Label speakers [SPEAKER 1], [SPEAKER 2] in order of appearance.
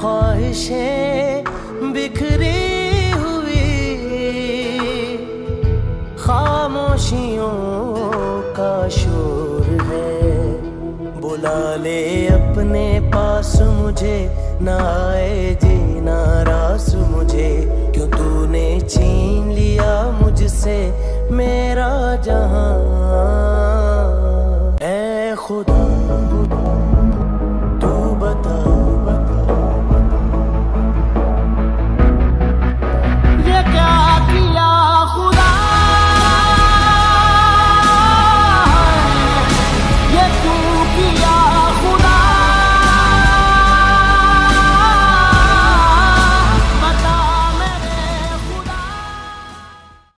[SPEAKER 1] ख्वाहिशें बिखरी हुई, खामोशियों का शोर है। बुला ले अपने पास मुझे, ना आए जी नाराज़ मुझे। क्यों तूने छीन लिया मुझसे मेरा जहाँ? ए खुदा